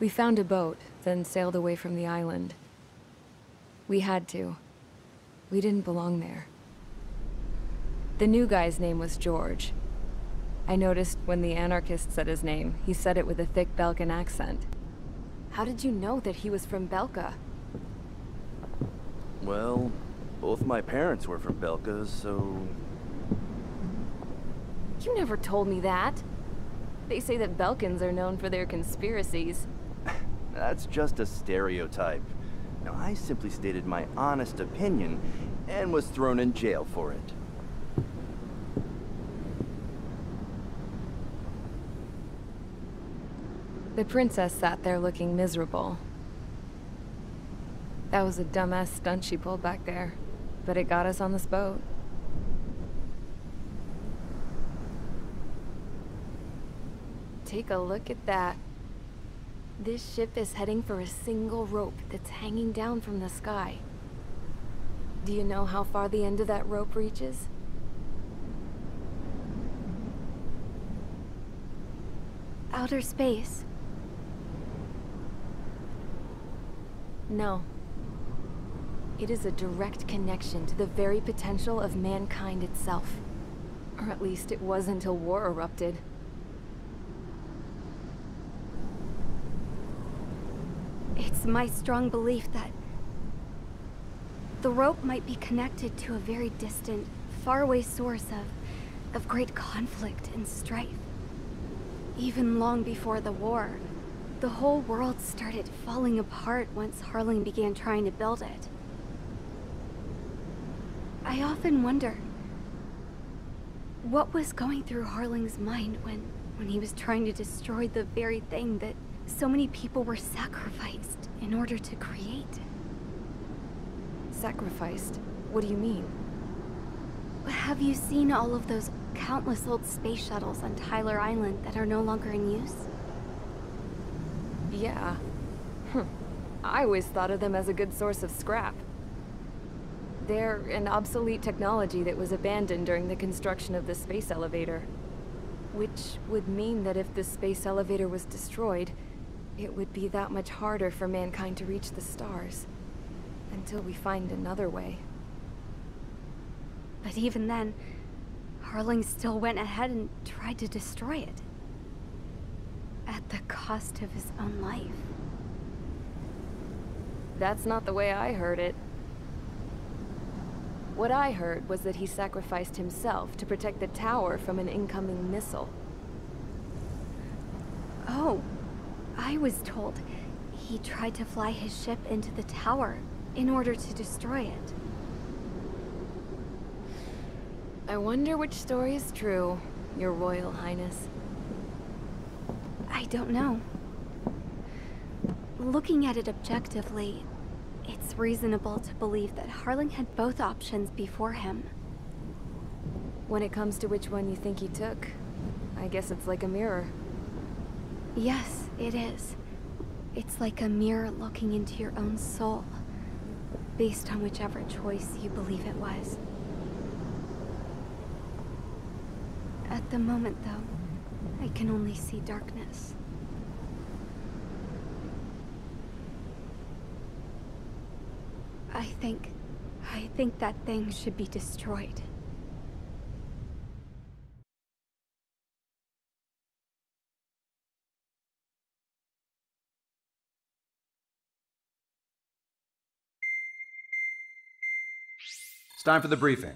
We found a boat, then sailed away from the island. We had to. We didn't belong there. The new guy's name was George. I noticed when the anarchist said his name, he said it with a thick Belkan accent. How did you know that he was from Belka? Well, both my parents were from Belka, so... You never told me that. They say that Belkans are known for their conspiracies. That's just a stereotype. Now, I simply stated my honest opinion and was thrown in jail for it. The princess sat there looking miserable. That was a dumbass stunt she pulled back there, but it got us on this boat. Take a look at that. This ship is heading for a single rope that's hanging down from the sky. Do you know how far the end of that rope reaches? Outer space. No. It is a direct connection to the very potential of mankind itself. Or at least it was until war erupted. It's my strong belief that the rope might be connected to a very distant, faraway source of, of great conflict and strife. Even long before the war, the whole world started falling apart once Harling began trying to build it. I often wonder what was going through Harling's mind when, when he was trying to destroy the very thing that so many people were sacrificed in order to create. Sacrificed? What do you mean? Have you seen all of those countless old space shuttles on Tyler Island that are no longer in use? Yeah. Hmm. I always thought of them as a good source of scrap. They're an obsolete technology that was abandoned during the construction of the space elevator. Which would mean that if the space elevator was destroyed, it would be that much harder for mankind to reach the stars. Until we find another way. But even then, Harling still went ahead and tried to destroy it. At the cost of his own life. That's not the way I heard it. What I heard was that he sacrificed himself to protect the tower from an incoming missile. Oh, I was told he tried to fly his ship into the tower in order to destroy it. I wonder which story is true, your royal highness. I don't know. Looking at it objectively, it's reasonable to believe that Harling had both options before him. When it comes to which one you think he took, I guess it's like a mirror. Yes, it is. It's like a mirror looking into your own soul, based on whichever choice you believe it was. At the moment, though, I can only see darkness. I think... I think that thing should be destroyed. Time for the briefing.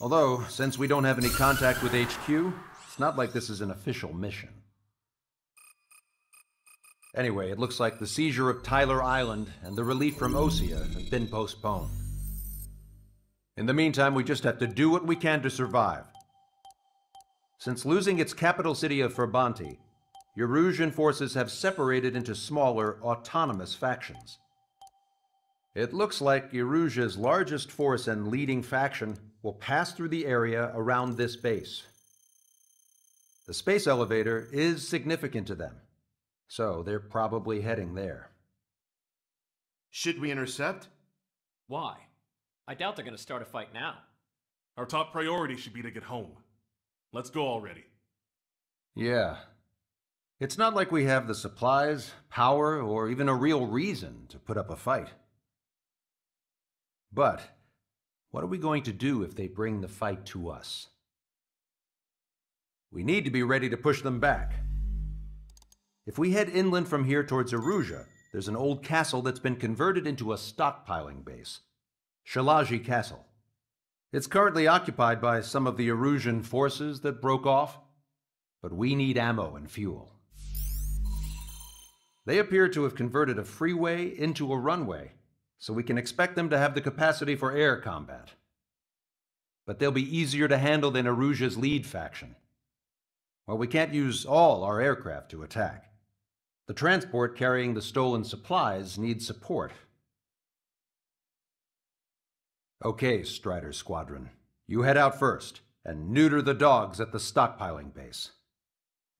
Although, since we don't have any contact with HQ, it's not like this is an official mission. Anyway, it looks like the seizure of Tyler Island and the relief from Osea have been postponed. In the meantime, we just have to do what we can to survive. Since losing its capital city of Farbanti, Erusian forces have separated into smaller, autonomous factions. It looks like Erusea's largest force and leading faction will pass through the area around this base. The space elevator is significant to them, so they're probably heading there. Should we intercept? Why? I doubt they're gonna start a fight now. Our top priority should be to get home. Let's go already. Yeah. It's not like we have the supplies, power, or even a real reason to put up a fight. But, what are we going to do if they bring the fight to us? We need to be ready to push them back. If we head inland from here towards Erusea, there's an old castle that's been converted into a stockpiling base. Shilage Castle. It's currently occupied by some of the Erusian forces that broke off, but we need ammo and fuel. They appear to have converted a freeway into a runway, so we can expect them to have the capacity for air combat. But they'll be easier to handle than Erusea's lead faction. Well, we can't use all our aircraft to attack. The transport carrying the stolen supplies needs support. Okay, Strider Squadron. You head out first, and neuter the dogs at the stockpiling base.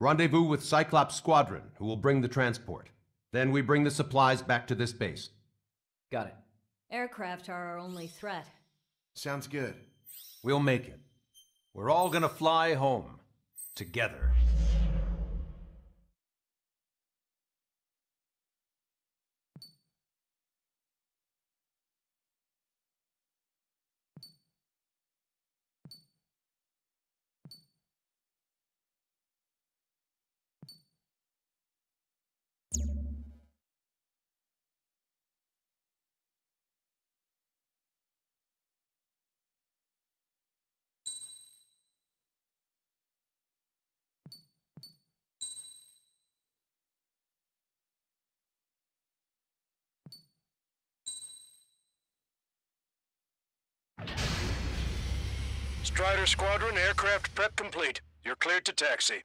Rendezvous with Cyclops Squadron, who will bring the transport. Then we bring the supplies back to this base. Got it. Aircraft are our only threat. Sounds good. We'll make it. We're all gonna fly home. Together. Strider Squadron, aircraft prep complete. You're cleared to taxi.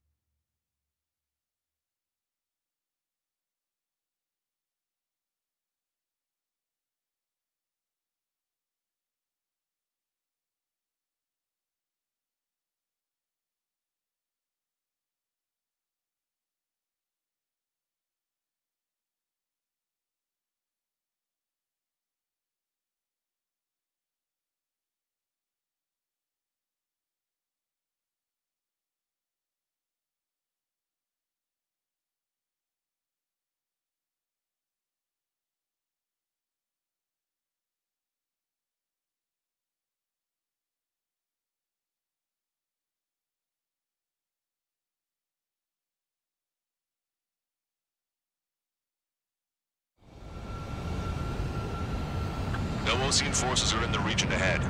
No Osean forces are in the region ahead.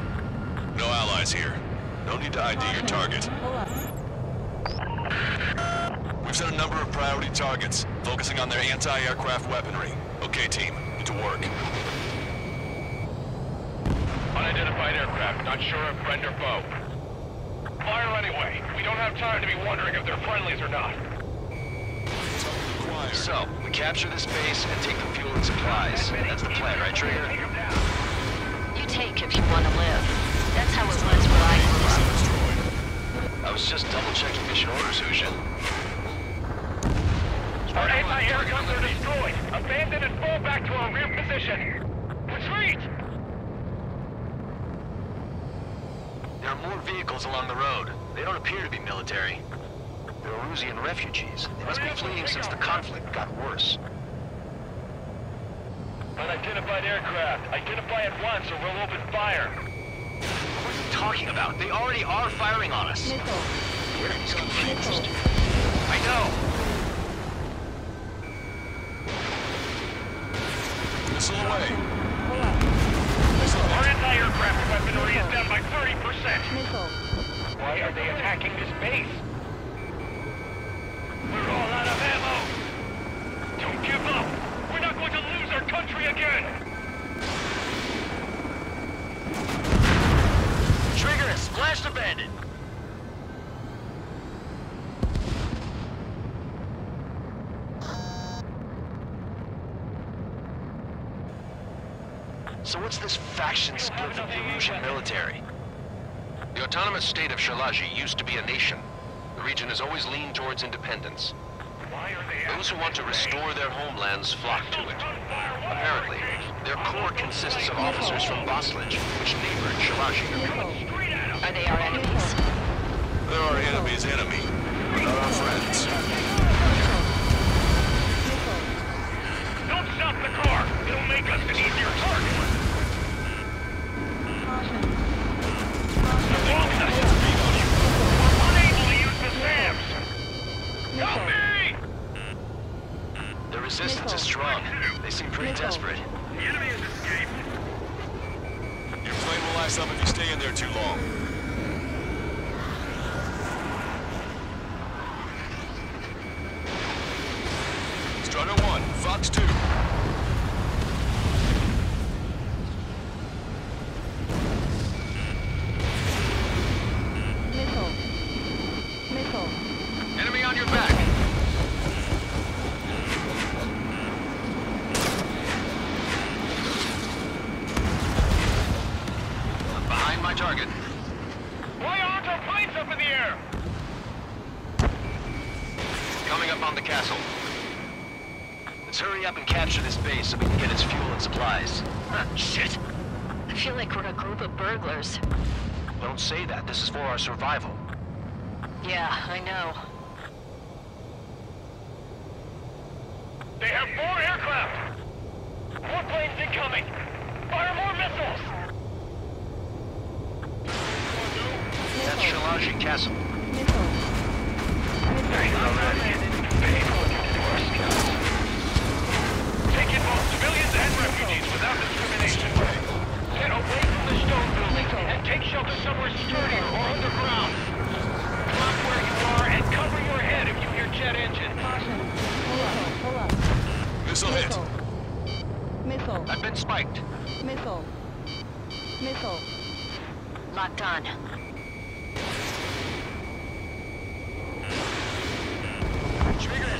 No allies here. No need to ID your target. We've set a number of priority targets, focusing on their anti-aircraft weaponry. Okay, team, get to work. Unidentified aircraft, not sure if friend or foe. Fire anyway. We don't have time to be wondering if they're friendlies or not. So, we capture this base and take the fuel and supplies. That's the plan, right, Trigger? You take if you want to live. That's how it was where I grew up. I was just double-checking mission orders, Hushin. Our anti-air guns are destroyed. Abandon and fall back to our rear position. Retreat! There are more vehicles along the road. They don't appear to be military. They're Erusian refugees. They must be fleeing since the conflict got worse. Unidentified aircraft. Identify at once or we'll open fire. What are you talking about? They already are firing on us. He's confused. I know. Missile away. Missile. Our anti-aircraft weaponry is down by 30%. Missile. Why are they attacking this base? We're all out of ammo. Don't give up. We're not going to lose our country again. Trigger and splash the bandit. So what's this faction split of the Erusian military? The autonomous state of Shilage used to be a nation. The region has always leaned towards independence. Why are they Those who want to restore their homelands flock to it apparently. Their core consists of officers from Boslage, which neighbored Shirashima. Are they our enemies? They're our enemy's enemy, but not our friends. Don't stop the car! It'll make us an easier target! I'm my target. Why aren't our planes up in the air? Coming up on the castle. Let's hurry up and capture this base so we can get its fuel and supplies. Huh, shit. I feel like we're a group of burglars. Don't say that. This is for our survival. Yeah, I know. They have four aircraft! More planes incoming! Fire more missiles! That's Shilage Castle. Missile. Thanks already. Pay attention to our scouts. Take in both civilians and refugees without discrimination. Get away from the stone building and take shelter somewhere sturdier or underground. Drop where you are and cover your head if you hear jet engine. Caution. Pull up. Pull up. Missile hit. Missile. Missile. I've been spiked. Missile. Missile. Locked on.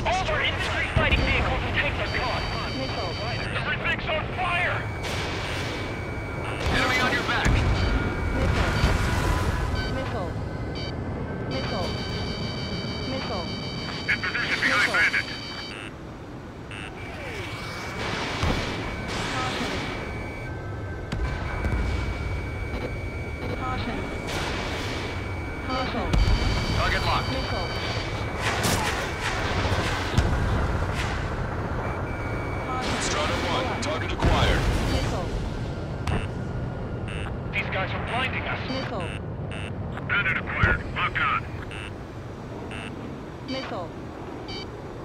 All of our infantry fighting vehicles and tanks are gone. Missile. Everything's on fire! Enemy on your back. Missile. Missile. Missile. In position behind Bandit. Caution. Caution. Target locked. Missile. Caution. Strider 1, target acquired. Missile. These guys are blinding us. Missile. Bandit acquired. Locked on. Missile.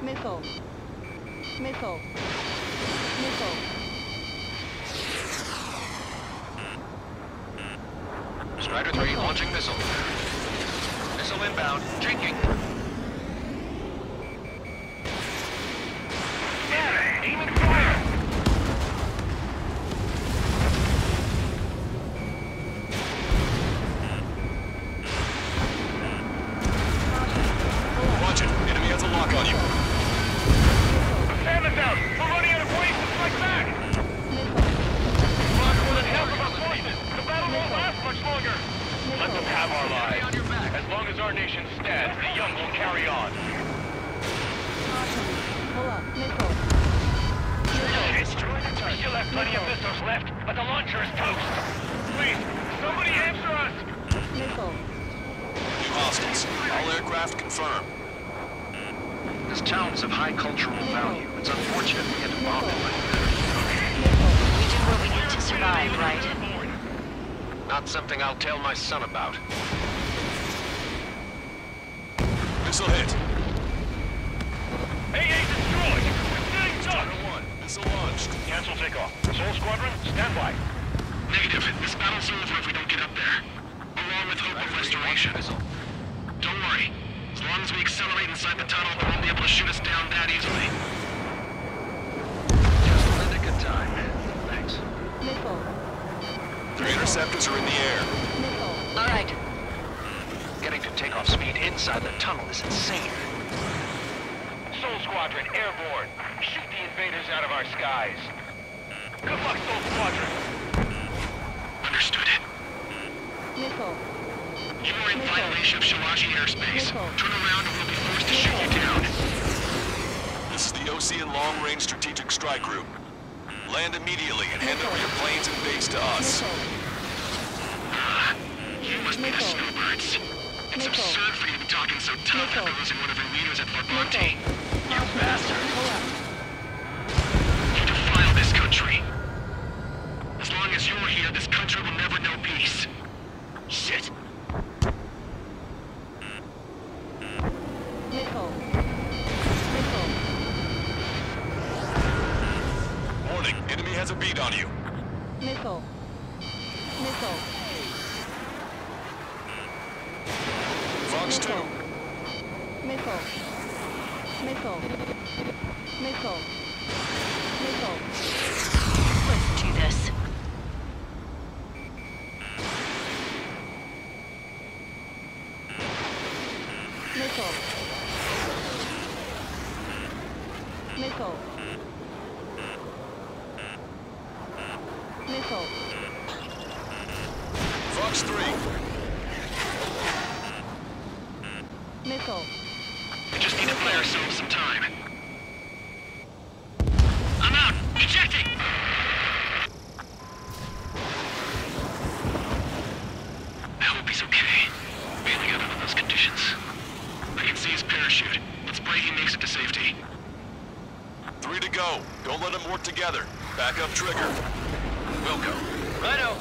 Missile. Missile. Missile. Strider 3 launching missile. Missile inbound. Jinking. Yeah, aim and fire! Watch it. Enemy has a lock on you. Sam is out! We're running out of ways to strike back! Lost more than half of our forces! The battle won't last much longer! Let them have our lives. As long as our nation stands, the young will carry on. Caution. Pull up. Missile. Shit! We still have plenty of missiles left, but the launcher is toast! Please, somebody answer us! Missile. New hostiles. All aircraft confirmed. This town is of high cultural value. It's unfortunate we had to bomb it like this. We do what we need to right? Not something I'll tell my son about. Missile hit. AA destroyed! We're getting done! 1, missile launched. Cancel takeoff. Sol Squadron, stand by. Negative. This battle's over if we don't get up there. Along with hope of restoration. Don't worry. As long as we accelerate inside the tunnel, they won't be able to shoot us down that easily. Interceptors are in the air. Missile. All right. Getting to takeoff speed inside the tunnel is insane. Sol Squadron, airborne. Shoot the invaders out of our skies. Good luck, Sol Squadron. Understood. Missile. You're in violation of Shilage airspace. Missile. Turn around or we'll be forced to shoot you down. This is the Osean Long Range Strategic Strike Group. Land immediately and hand over your planes and base to us. Missile. You must the snowbirds. It's Missile. absurd for you to be talking so tough Missile. after losing one of your leaders at Fort Monte. You bastard. You defile this country. As long as you're here, this country will never know peace. Shit. Missile. Missile. Warning, enemy has a beat on you. Missile. Missile. 2. Missile. Missile. Missile. Missile. Let's do this. Missile. Missile. Missile. Fox 3. Missile. We just need to buy ourselves some time. I'm out! Ejecting! I hope he's okay. Bailing out under those conditions. I can see his parachute. Let's pray he makes it to safety. Three to go. Don't let them work together. Back up trigger. Wilco. Righto!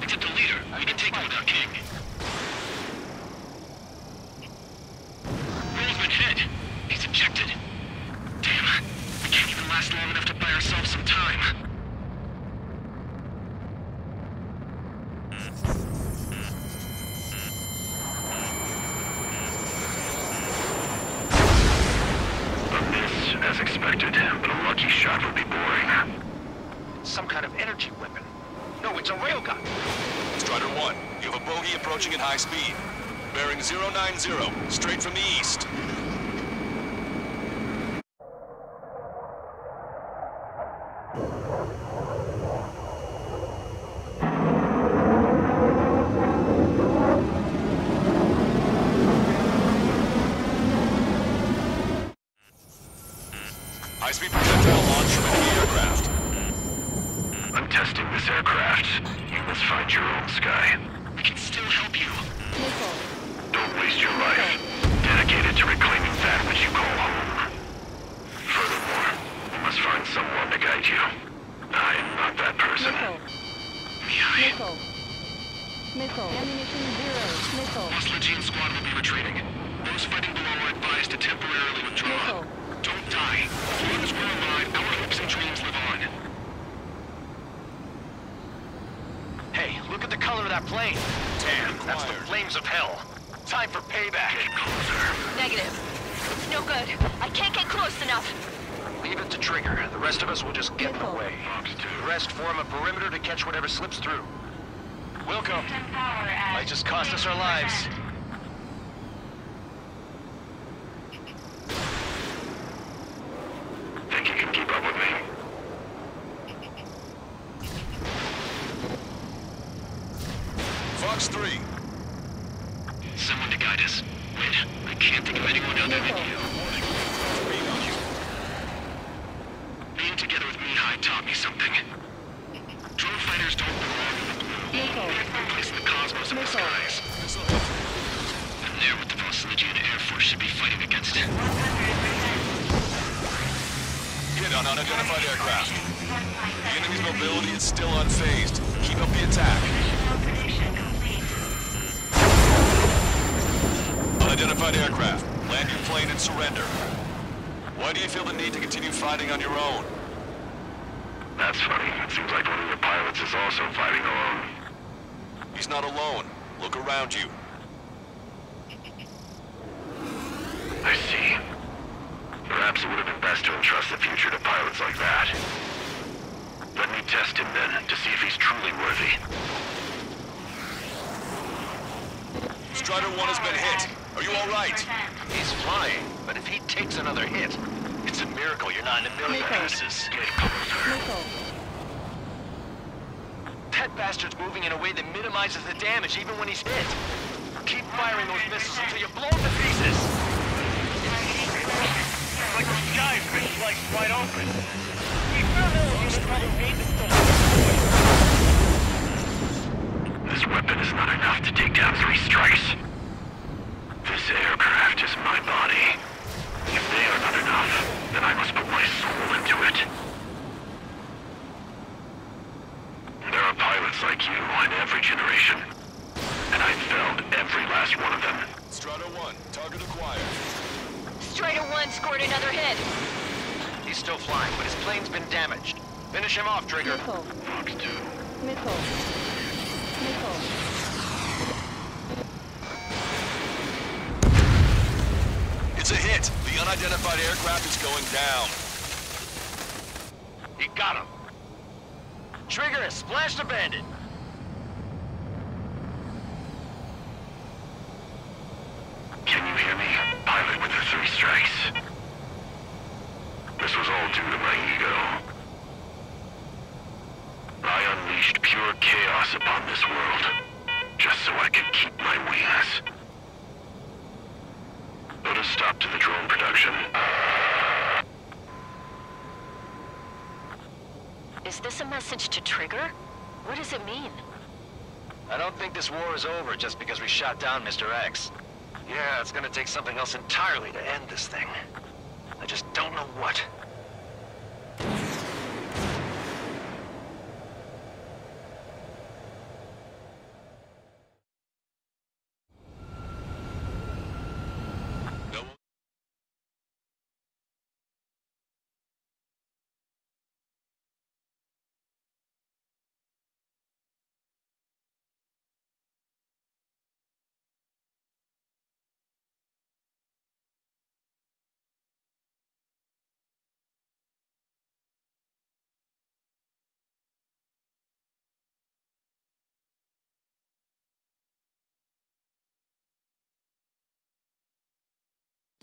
Except the leader. We can take him without King. Roll's been hit. He's ejected. Damn. We can't even last long enough to buy ourselves some time. A miss, as expected, but a lucky shot would be boring. Some kind of energy weapon. No, it's a railgun. Strider 1, you have a bogey approaching at high speed. Bearing 090, straight from the east. Unidentified aircraft. Land your plane and surrender. Why do you feel the need to continue fighting on your own? That's funny. It seems like one of your pilots is also fighting alone. He's not alone. Look around you. I see. Perhaps it would have been best to entrust the future to pilots like that. Let me test him then, to see if he's truly worthy. Strider 1 has been hit. Are you alright? He's flying, but if he takes another hit, it's a miracle you're not in a million Missile. pieces. Get closer. Missile. That bastard's moving in a way that minimizes the damage even when he's hit. Keep firing those missiles until you blow him to pieces. Like the sky's been sliced wide open. Found out you probably made the This weapon is not enough to take down three strikes. This aircraft is my body. If they are not enough, then I must put my soul into it. There are pilots like you in every generation. And I've felled every last one of them. Strider 1, target acquired. Strider 1 scored another hit. He's still flying, but his plane's been damaged. Finish him off, Trigger. Missile. Fox 2. Missile. Missile. Unidentified aircraft is going down. You got him. Trigger has splashed a bandit. Can you hear me? Pilot with the three strikes. This was all due to my ego. I unleashed pure chaos upon this world, just so I could keep my wings. Put a stop to the drone production. Is this a message to Trigger? What does it mean? I don't think this war is over just because we shot down Mr. X. Yeah, it's gonna take something else entirely to end this thing. I just don't know what.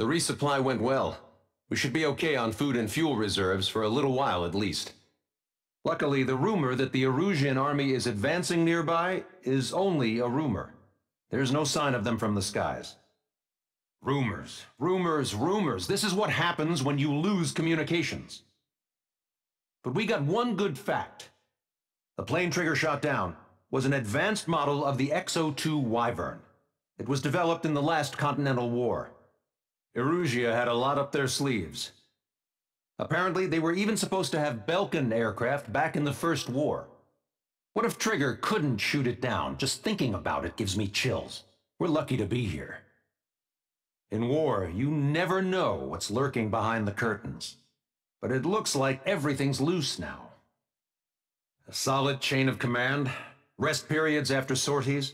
The resupply went well. We should be okay on food and fuel reserves for a little while at least. Luckily, the rumor that the Erusian army is advancing nearby is only a rumor. There's no sign of them from the skies. Rumors, rumors, rumors. This is what happens when you lose communications. But we got one good fact. The plane Trigger shot down was an advanced model of the XO-2 Wyvern. It was developed in the last Continental War. Erusea had a lot up their sleeves. Apparently, they were even supposed to have Belkan aircraft back in the First War. What if Trigger couldn't shoot it down? Just thinking about it gives me chills. We're lucky to be here. In war, you never know what's lurking behind the curtains. But it looks like everything's loose now. A solid chain of command, rest periods after sorties,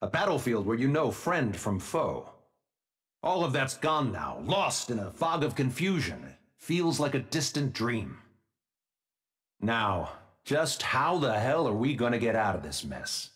a battlefield where you know friend from foe. All of that's gone now, lost in a fog of confusion. Feels like a distant dream. Now, just how the hell are we gonna get out of this mess?